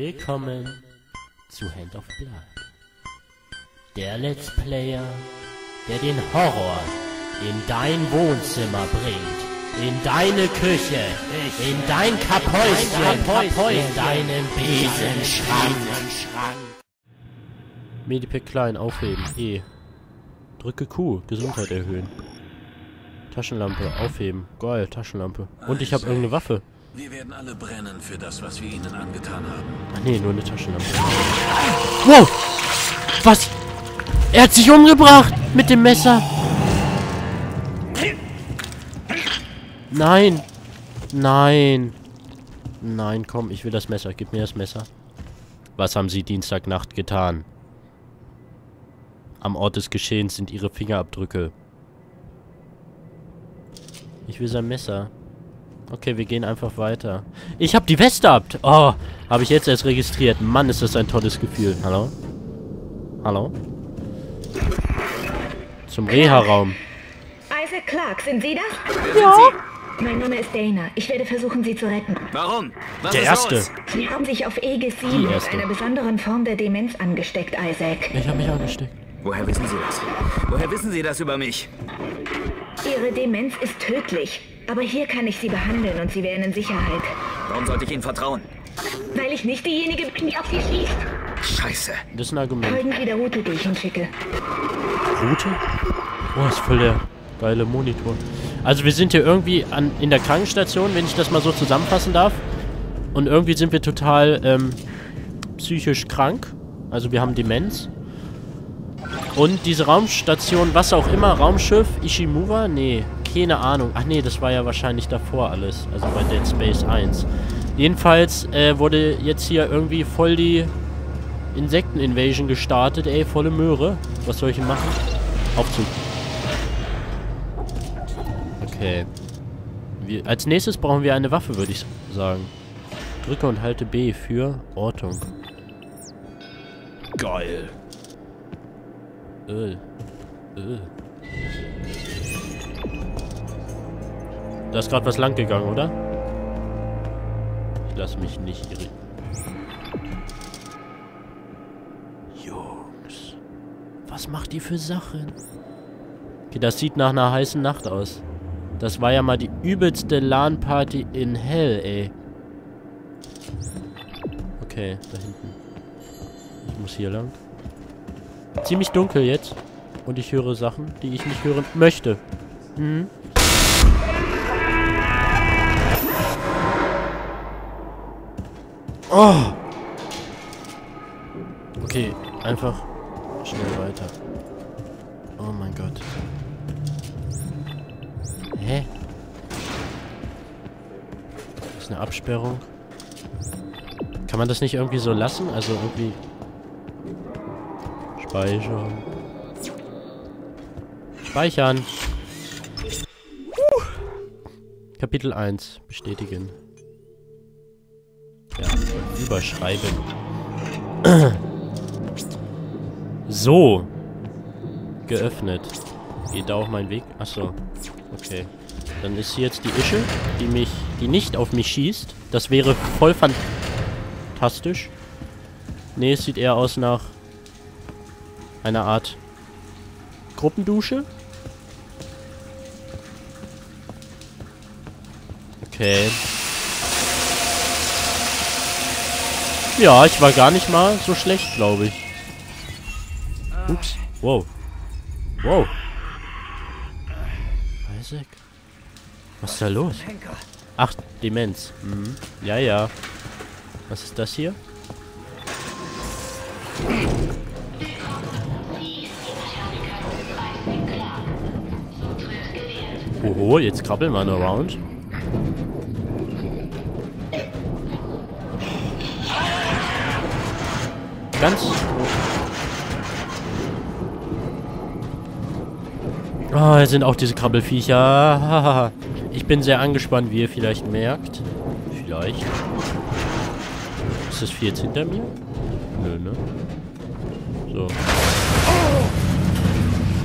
Willkommen zu Hand of Blood. Der Let's Player, der den Horror in dein Wohnzimmer bringt. In deine Küche, in dein Kappäuschen, in deinen Besenschrank. Medipack klein, aufheben, E. Drücke Q, Gesundheit erhöhen. Taschenlampe, aufheben. Geil, Taschenlampe. Und ich habe irgendeine Waffe. Wir werden alle brennen für das, was wir ihnen angetan haben. Ach nee, nur eine Taschenlampe. Wow! Was? Er hat sich umgebracht mit dem Messer. Nein. Nein. Nein, komm, ich will das Messer. Gib mir das Messer. Was haben Sie Dienstagnacht getan? Am Ort des Geschehens sind Ihre Fingerabdrücke. Ich will sein Messer. Okay, wir gehen einfach weiter. Ich habe die Weste ab. Oh, habe ich jetzt erst registriert. Mann, ist das ein tolles Gefühl. Hallo? Hallo? Zum Reha-Raum. Isaac Clark, sind Sie das? Ja. Mein Name ist Dana. Ich werde versuchen, Sie zu retten. Warum? Was Der ist Erste. los? Sie haben sich auf Aegis Die 7 mit einer besonderen Form der Demenz angesteckt, Isaac. Ich habe mich angesteckt. Woher wissen Sie das? Woher wissen Sie das über mich? Ihre Demenz ist tödlich. Aber hier kann ich Sie behandeln und Sie wären in Sicherheit. Warum sollte ich Ihnen vertrauen? Weil ich nicht diejenige bin, die auf Sie schießt. Scheiße. Das ist ein Argument. Folgen Sie der Route, die ich Ihnen schicke. Route? Oh, ist voll der geile Monitor. Also wir sind hier irgendwie an, in der Krankenstation, wenn ich das mal so zusammenfassen darf. Und irgendwie sind wir total ähm, psychisch krank. Also wir haben Demenz. Und diese Raumstation, was auch immer, Raumschiff, Ishimura? Nee, keine Ahnung. Ach nee, das war ja wahrscheinlich davor alles. Also bei Dead Space 1. Jedenfalls äh, wurde jetzt hier irgendwie voll die Insekten-Invasion gestartet. Ey, volle Möhre. Was soll ich denn machen? Aufzug. Okay. Wir, als nächstes brauchen wir eine Waffe, würde ich sagen. Drücke und halte B für Ortung. Geil. Öl. Öl. Da ist gerade was lang gegangen, oder? Ich lasse mich nicht irritieren. Jungs. Was macht ihr für Sachen? Okay, das sieht nach einer heißen Nacht aus. Das war ja mal die übelste LAN-Party in Hell, ey. Okay, da hinten. Ich muss hier lang. Ziemlich dunkel jetzt. Und ich höre Sachen, die ich nicht hören möchte. Mhm. Oh! Okay, einfach schnell weiter. Oh mein Gott. Hä? Das ist eine Absperrung. Kann man das nicht irgendwie so lassen? Also irgendwie... Speichern. Speichern. Kapitel 1. Bestätigen. Ja, überschreiben. So. Geöffnet. Geht da auch mein Weg? Achso. Okay. Dann ist hier jetzt die Ische, die mich, die nicht auf mich schießt. Das wäre voll fantastisch. Nee, es sieht eher aus nach einer Art Gruppendusche. Okay. Ja, ich war gar nicht mal so schlecht, glaube ich. Ups. Wow. Wow. Isaac? Was ist da los? Ach, Demenz. Mhm. Ja, ja. Was ist das hier? Oho, jetzt krabbeln wir around. Ganz Oh, hier sind auch diese Krabbelfiecher. Ich bin sehr angespannt, wie ihr vielleicht merkt. Vielleicht. Ist das Vieh jetzt hinter mir? Nö, ne? So.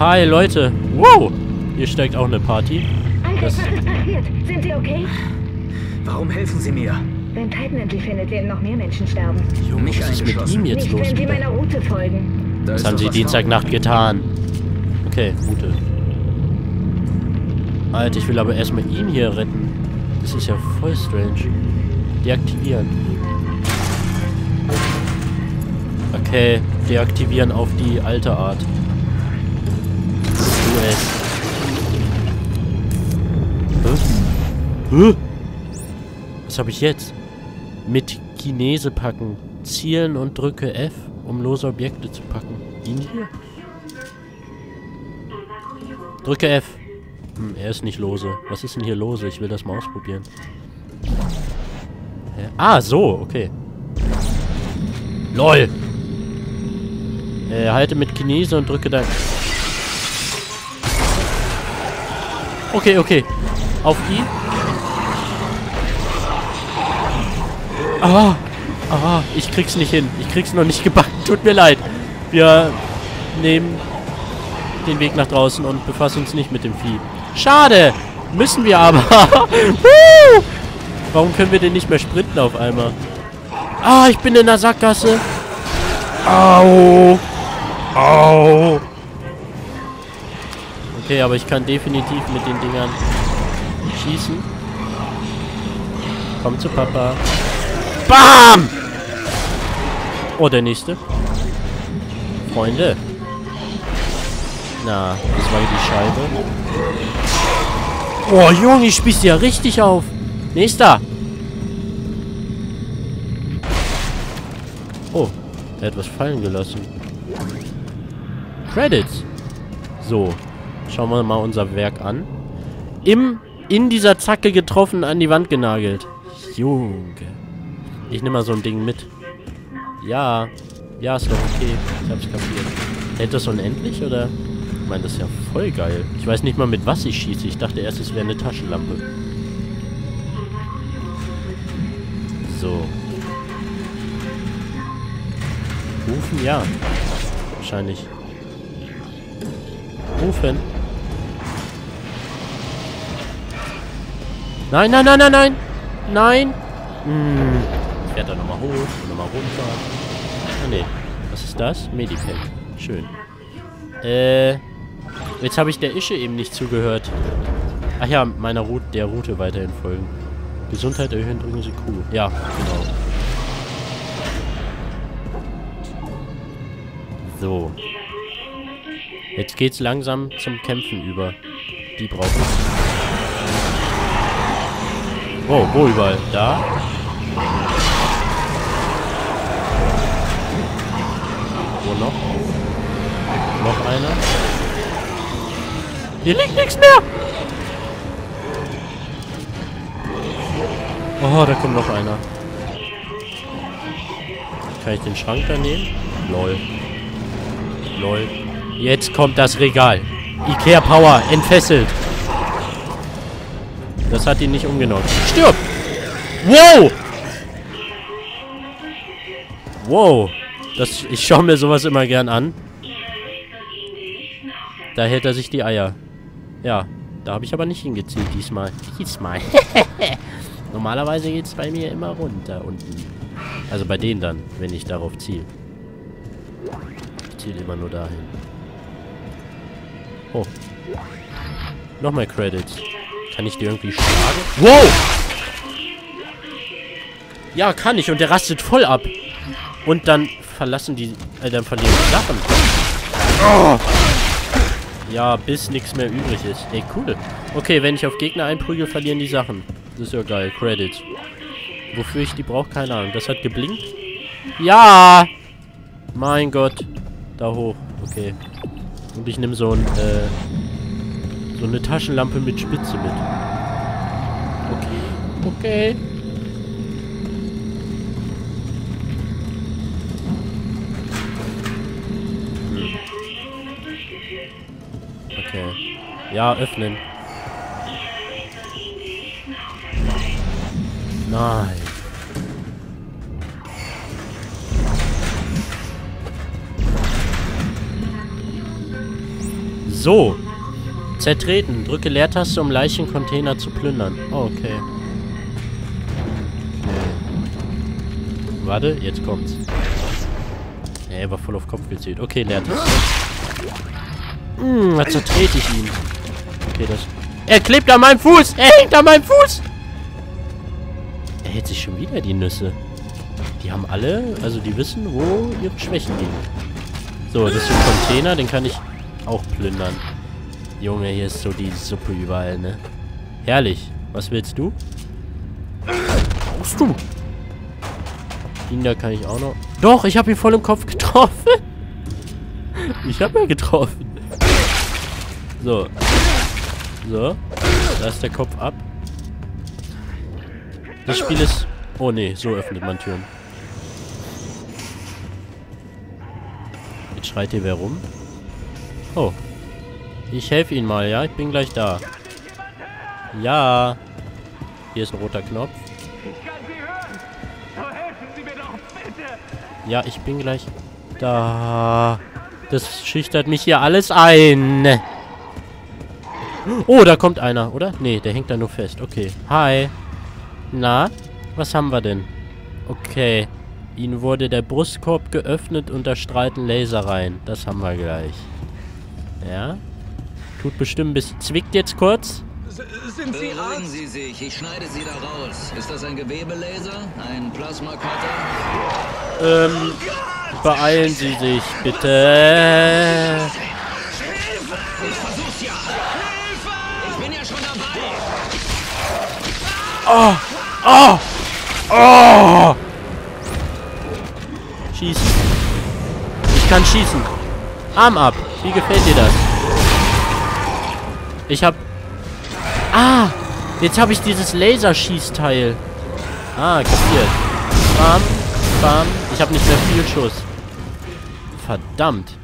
Hi, Leute. Wow! Hier steigt auch eine Party. Das- was ist passiert? Sind Sie okay? Warum helfen Sie mir? Wenn Titan Entry findet, werden noch mehr Menschen sterben. Junge, was ist mit ihm jetzt Nicht, los? wenn sie meiner Route folgen. Da Was ist haben sie Dienstagnacht getan? Okay, Route. Alter, ich will aber erstmal ihn hier retten. Das ist ja voll strange. Deaktivieren. Okay, deaktivieren auf die alte Art. US. Hä? Hä? Was habe ich jetzt? Mit Chinese packen. Zielen und drücke F, um lose Objekte zu packen. Ihn hier? Drücke F. Hm, er ist nicht lose. Was ist denn hier lose? Ich will das mal ausprobieren. Hä? Ah, so, okay. LOL! Äh, halte mit Chinese und drücke dann... Okay, okay. Auf I. Ah! Ah, ich krieg's nicht hin. Ich krieg's noch nicht gebacken. Tut mir leid. Wir nehmen den Weg nach draußen und befassen uns nicht mit dem Vieh. Schade! Müssen wir aber. Warum können wir denn nicht mehr sprinten auf einmal? Ah, ich bin in der Sackgasse. Au! Au! Okay, aber ich kann definitiv mit den Dingern schießen. Komm zu Papa. Bam! Oh, der nächste. Freunde. Na, das war die Scheibe. Oh, Junge, ich spieß ja richtig auf. Nächster. Oh, er hat was fallen gelassen. Credits. So, schauen wir mal unser Werk an. Im, in dieser Zacke getroffen, an die Wand genagelt. Junge. Ich nehme mal so ein Ding mit. Ja. Ja, ist doch okay. Ich hab's kapiert. Hält das unendlich, oder? Ich meine, das ist ja voll geil. Ich weiß nicht mal, mit was ich schieße. Ich dachte erst, es wäre eine Taschenlampe. So. Rufen, ja. Wahrscheinlich. Rufen. Nein, nein, nein, nein, nein. Nein. Hm. Fährt er nochmal hoch und nochmal runter. Ah, nee. Was ist das? Medipack. Schön. Äh. Jetzt habe ich der Ische eben nicht zugehört. Ach ja, meiner Route, der Route weiterhin folgen. Gesundheit erhöhen, drücken Sie Q. Ja, genau. So. Jetzt geht's langsam zum Kämpfen über. Die brauchen Oh, wo überall? Da? Wo noch? Noch einer? Hier liegt nichts mehr! Oh, da kommt noch einer. Kann ich den Schrank da nehmen? Lol. Lol. Jetzt kommt das Regal. Ikea Power, entfesselt. Das hat ihn nicht umgenommen. Stirb! Wow! Wow. Das, ich schaue mir sowas immer gern an. Da hält er sich die Eier. Ja, da habe ich aber nicht hingezielt diesmal. Diesmal. Normalerweise geht es bei mir immer runter unten. Also bei denen dann, wenn ich darauf ziele. Ich ziele immer nur dahin. Oh. Nochmal Credits. Kann ich die irgendwie schlagen? Wow! Ja, kann ich. Und der rastet voll ab. Und dann verlassen die... Äh, dann verlieren die Sachen. Oh. Ja, bis nichts mehr übrig ist. Ey, cool. Okay, wenn ich auf Gegner einprügel, verlieren die Sachen. Das ist ja geil. Credits. Wofür ich die brauche, keine Ahnung. Das hat geblinkt. Ja! Mein Gott. Da hoch. Okay. Und ich nehme so ein, äh, so eine Taschenlampe mit Spitze mit. Okay. Okay. Okay. Ja, öffnen. Nein. So. Zertreten. Drücke Leertaste, um Leichencontainer zu plündern. Oh, okay. Warte, jetzt kommt's. Er war voll auf Kopf gezählt. Okay, leert es. Hm, da zertrete ich ihn. Okay, das... Er klebt an meinem Fuß! Er hängt an meinem Fuß! Er hält sich schon wieder die Nüsse. Die haben alle, also die wissen, wo ihre Schwächen liegen. So, das ist ein Container, den kann ich auch plündern. Junge, hier ist so die Suppe überall, ne? Herrlich. Was willst du? Brauchst du? Ihn da kann ich auch noch... Doch, ich habe ihn voll im Kopf getroffen. Ich habe ihn getroffen. So. So. Da ist der Kopf ab. Das Spiel ist... Oh nee, so öffnet man Türen. Jetzt schreit hier wer rum. Oh. Ich helfe Ihnen mal, ja? Ich bin gleich da. Ja. Hier ist ein roter Knopf. Ja, ich bin gleich da. Das schüchtert mich hier alles ein. Oh, da kommt einer, oder? Nee, der hängt da nur fest. Okay. Hi. Na, was haben wir denn? Okay. Ihnen wurde der Brustkorb geöffnet und da strahlt ein Laser rein. Das haben wir gleich. Ja. Tut bestimmt ein bisschen... Zwickt jetzt kurz. Sind Sie Beruhigen Arzt? Sie sich, ich schneide Sie da raus. Ist das ein Gewebelaser? Ein Plasmacutter? Ähm, beeilen Sie sich, bitte. Hilfe! Ich bin ja schon dabei! Oh! Oh! Oh! Schießen. Ich kann schießen. Arm ab. Wie gefällt dir das? Ich hab... Ah! Jetzt habe ich dieses Laserschießteil. Ah, kapiert. Bam, bam. Ich habe nicht mehr viel Schuss. Verdammt.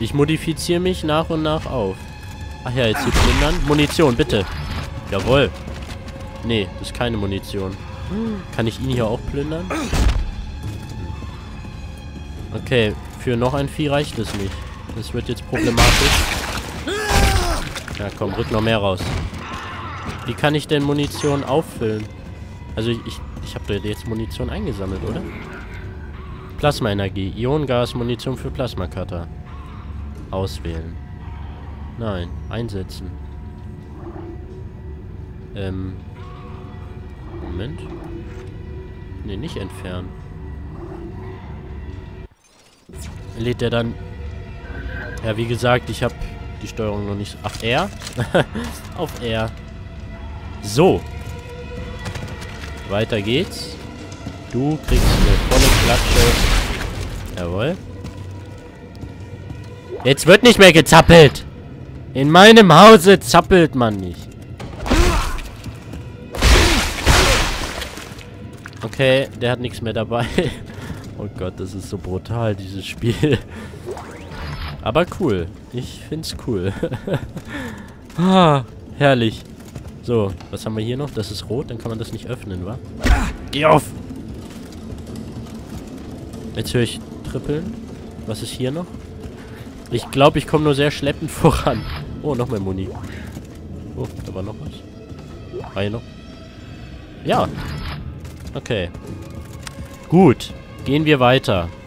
Ich modifiziere mich nach und nach auf. Ach ja, jetzt hier plündern. Munition, bitte. Jawohl. Nee, das ist keine Munition. Kann ich ihn hier auch plündern? Okay, für noch ein Vieh reicht es nicht. Das wird jetzt problematisch. Ja, komm, rück noch mehr raus. Wie kann ich denn Munition auffüllen? Also ich, ich, habe jetzt Munition eingesammelt, oder? Plasmaenergie. Ionengas, Munition für Plasmacutter. Auswählen. Nein, einsetzen. Ähm. Moment. Ne, nicht entfernen. Lädt der dann... Ja, wie gesagt, ich habe die Steuerung noch nicht... Ach, R? Auf R. So. Weiter geht's. Du kriegst eine volle Klatsche. Jawohl. Jetzt wird nicht mehr gezappelt. In meinem Hause zappelt man nicht. Okay, der hat nichts mehr dabei. oh Gott, das ist so brutal, dieses Spiel. Aber cool. Ich find's cool. ah, herrlich. So, was haben wir hier noch? Das ist rot, dann kann man das nicht öffnen, wa? Geh auf! Jetzt höre ich trippeln. Was ist hier noch? Ich glaube, ich komme nur sehr schleppend voran. Oh, noch mehr Muni. Oh, da war noch was. War hier noch? Ja. Okay. Gut. Gehen wir weiter. Ah.